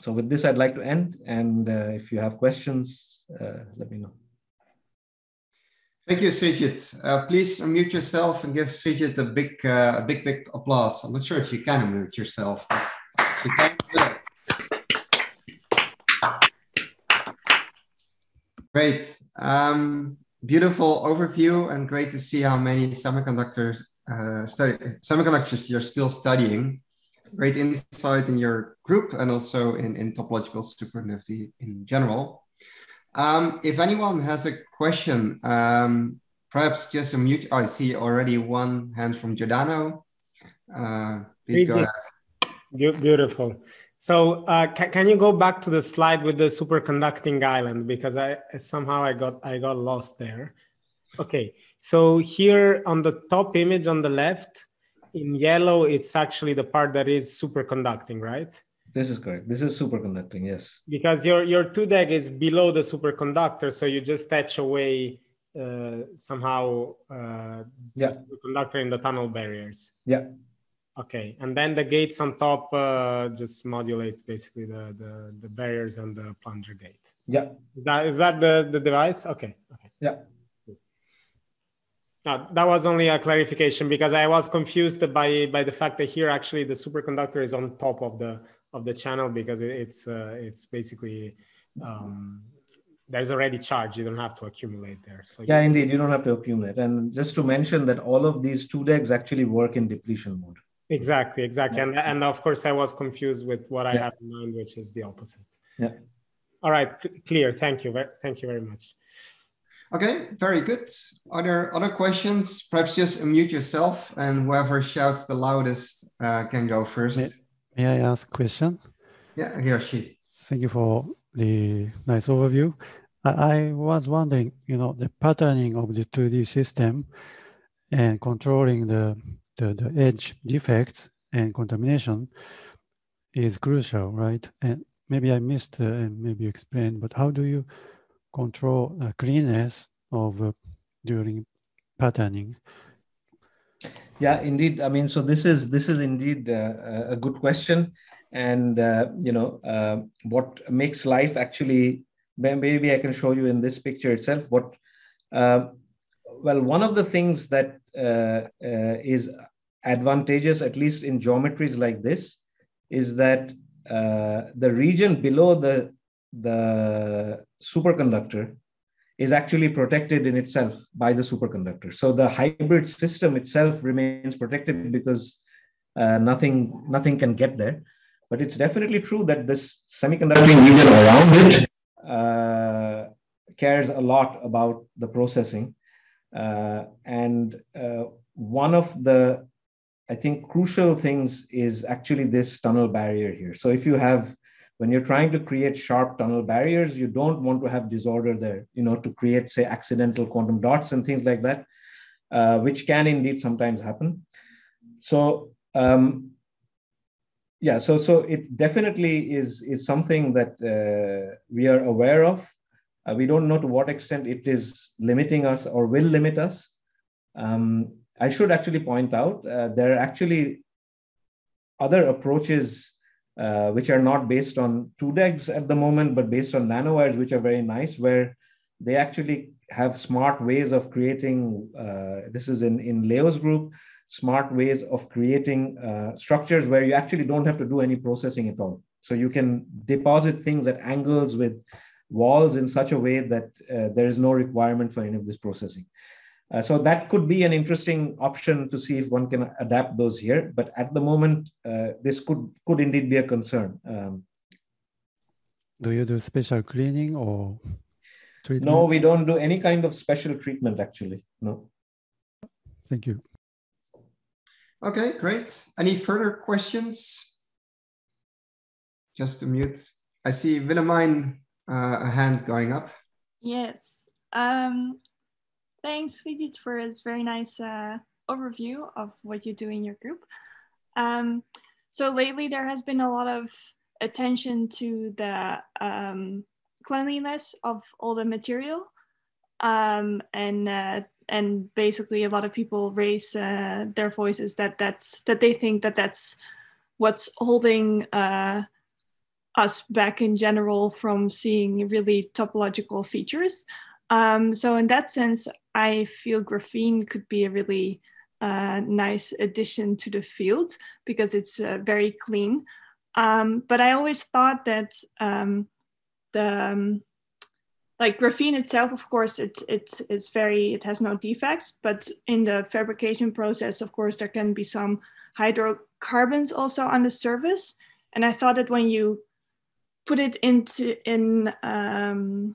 So with this, I'd like to end. And uh, if you have questions, uh, let me know. Thank you, Srijit. Uh, please unmute yourself and give Srijit a big, uh, a big, big applause. I'm not sure if you can unmute yourself, but you. Great. Um, beautiful overview and great to see how many semiconductors uh, study, semiconductors you're still studying. Great insight in your group and also in, in topological superconductivity in general. Um, if anyone has a question, um, perhaps just a mute. Oh, I see already one hand from Giordano. Uh, please go ahead. Beautiful. So uh, ca can you go back to the slide with the superconducting island because I somehow I got I got lost there. Okay, so here on the top image on the left, in yellow, it's actually the part that is superconducting, right? This is correct. This is superconducting, yes. Because your your two deg is below the superconductor, so you just touch away uh, somehow uh, yeah. the superconductor in the tunnel barriers. Yeah. Okay, and then the gates on top uh, just modulate basically the, the the barriers and the plunger gate. Yeah. Is that is that the the device? Okay. Okay. Yeah. Now, that was only a clarification because I was confused by by the fact that here actually the superconductor is on top of the of the channel because it's uh, it's basically um, there's already charge. You don't have to accumulate there. So yeah, you- indeed, you don't have to accumulate. And just to mention that all of these two DEGs actually work in depletion mode. Exactly, exactly. And, and of course, I was confused with what I yeah. have in mind, which is the opposite. Yeah. All right, clear. Thank you. Thank you very much. Okay, very good. Other other questions? Perhaps just unmute yourself, and whoever shouts the loudest uh, can go first. May, may I ask a question? Yeah, he or she. Thank you for the nice overview. I, I was wondering, you know, the patterning of the 2D system and controlling the, the, the edge defects and contamination is crucial, right? And maybe I missed uh, and maybe explained, but how do you control uh, cleanness of uh, during patterning? Yeah, indeed. I mean, so this is this is indeed uh, a good question, and uh, you know what makes life actually. Maybe I can show you in this picture itself. What well, one of the things that is advantageous, at least in geometries like this, is that uh, the region below the, the superconductor is actually protected in itself by the superconductor. So the hybrid system itself remains protected because uh, nothing, nothing can get there. But it's definitely true that this semiconducting region around it uh, cares a lot about the processing. Uh, and uh, one of the I think crucial things is actually this tunnel barrier here. So if you have, when you're trying to create sharp tunnel barriers, you don't want to have disorder there, you know, to create say accidental quantum dots and things like that, uh, which can indeed sometimes happen. So um, yeah, so so it definitely is is something that uh, we are aware of. Uh, we don't know to what extent it is limiting us or will limit us. Um, I should actually point out uh, there are actually other approaches uh, which are not based on 2DEGs at the moment, but based on nanowires, which are very nice, where they actually have smart ways of creating, uh, this is in, in Leo's group, smart ways of creating uh, structures where you actually don't have to do any processing at all. So you can deposit things at angles with walls in such a way that uh, there is no requirement for any of this processing. Uh, so that could be an interesting option to see if one can adapt those here. But at the moment, uh, this could could indeed be a concern. Um, do you do special cleaning or treatment? No, we don't do any kind of special treatment actually. No. Thank you. Okay, great. Any further questions? Just to mute. I see Willemijn, uh, a hand going up. Yes. Um, Thanks, Srijit, for this very nice uh, overview of what you do in your group. Um, so lately there has been a lot of attention to the um, cleanliness of all the material. Um, and uh, and basically a lot of people raise uh, their voices that that's that they think that that's what's holding uh, us back in general from seeing really topological features. Um, so in that sense, I feel graphene could be a really uh, nice addition to the field because it's uh, very clean. Um, but I always thought that um, the um, like graphene itself, of course, it's it's it's very it has no defects. But in the fabrication process, of course, there can be some hydrocarbons also on the surface. And I thought that when you put it into in um,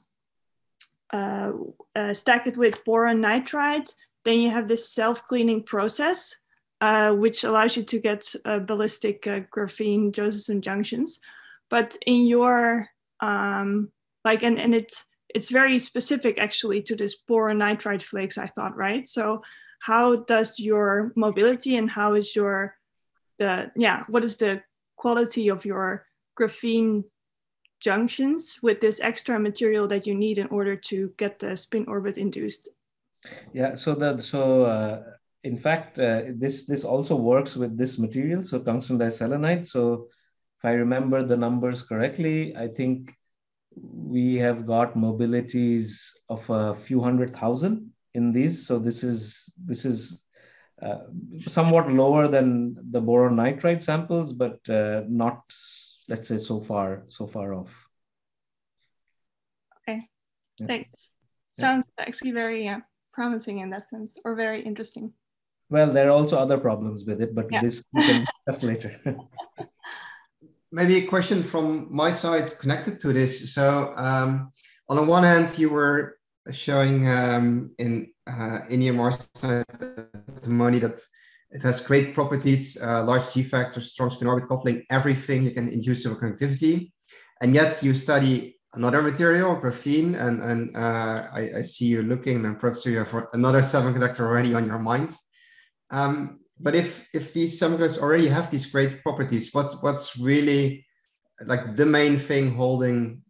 uh, uh, stack it with boron nitride, then you have this self-cleaning process, uh, which allows you to get uh, ballistic uh, graphene Josephson junctions. But in your, um, like, and, and it's, it's very specific actually to this boron nitride flakes, I thought, right? So how does your mobility and how is your, the, yeah, what is the quality of your graphene junctions with this extra material that you need in order to get the spin orbit induced? Yeah, so that so uh, in fact uh, this this also works with this material, so tungsten diselenide. So if I remember the numbers correctly, I think we have got mobilities of a few hundred thousand in these. So this is this is uh, somewhat lower than the boron nitride samples, but uh, not let's say so far so far off okay Yeah. Thanks. Sounds yeah. actually very uh, promising in that sense, or very interesting. Well, there are also other problems with it, but yeah. this we can discuss later. Maybe a question from my side connected to this. So, um, on the one hand, you were showing um, in uh, indium arsenide antimonide that it has great properties, uh, large G factors, strong spin orbit coupling, everything you can induce superconductivity. And yet you study another material, graphene, and, and uh, I, I, see you looking, and perhaps you have another semiconductor already on your mind. Um, but if if these semiconductors already have these great properties, what's what's really like the main thing holding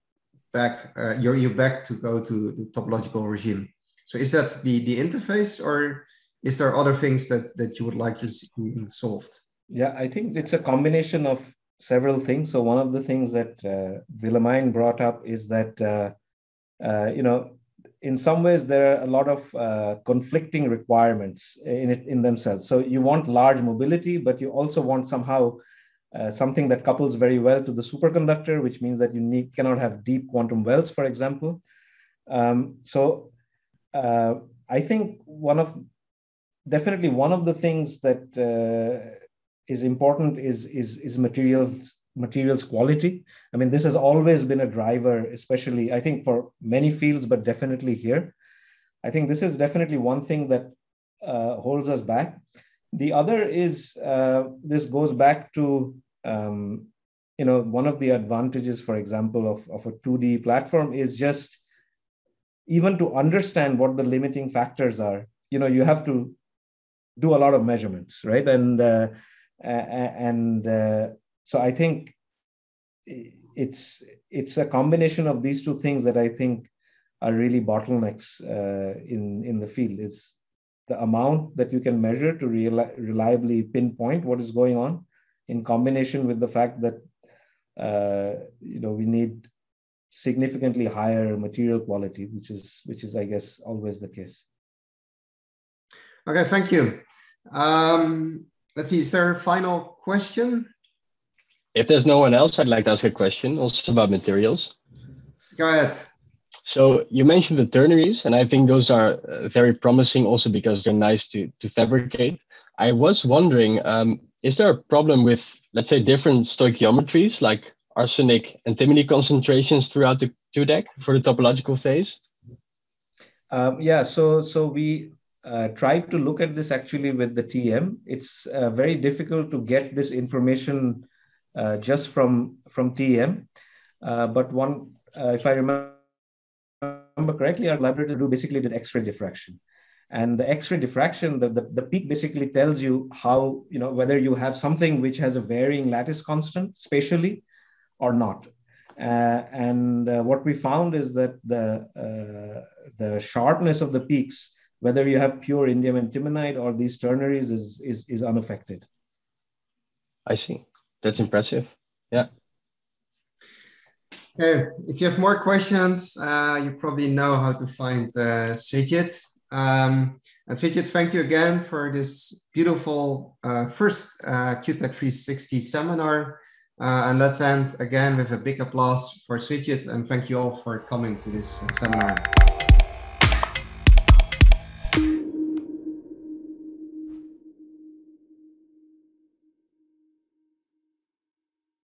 back uh, your you back to go to the topological regime? So is that the the interface, or is there other things that that you would like to see solved? Yeah, I think it's a combination of several things. So one of the things that uh, Willemijn brought up is that uh, uh, you know in some ways there are a lot of uh, conflicting requirements in it in themselves. So you want large mobility, but you also want somehow uh, something that couples very well to the superconductor, which means that you need, cannot have deep quantum wells, for example. Um, so uh, I think one of definitely one of the things that uh, is important is is is materials materials quality. I mean, this has always been a driver, especially I think for many fields, but definitely here. I think this is definitely one thing that uh, holds us back. The other is uh, this goes back to um, you know one of the advantages, for example, of, of a 2D platform is just even to understand what the limiting factors are. You know, you have to do a lot of measurements, right? And uh, and uh, so I think it's it's a combination of these two things that I think are really bottlenecks uh, in in the field. It's the amount that you can measure to reali- reliably pinpoint what is going on, in combination with the fact that uh, you know we need significantly higher material quality, which is which is I guess always the case. Okay, thank you. Um, let's see, is there a final question? If there's no one else, I'd like to ask a question also about materials. Go ahead. So you mentioned the ternaries, and I think those are uh, very promising also because they're nice to, to fabricate. I was wondering, um, is there a problem with, let's say, different stoichiometries like arsenic antimony concentrations throughout the two-DEG for the topological phase? Um, yeah, so so we uh, tried to look at this actually with the TEM. It's uh, very difficult to get this information uh, just from from TEM. Uh, but one, uh, if I remember correctly, our collaborator basically did X-ray diffraction. And the X-ray diffraction, the, the, the peak basically tells you how, you know, whether you have something which has a varying lattice constant spatially or not. Uh, and uh, what we found is that the uh, the sharpness of the peaks, whether you have pure indium antimonide or these ternaries, is, is, is unaffected. I see that's impressive. Yeah. Okay, if you have more questions, uh, you probably know how to find uh, Srijit. Um, and Srijit, thank you again for this beautiful uh, first uh, QuTech 360 seminar. Uh, and let's end again with a big applause for Srijit and thank you all for coming to this seminar.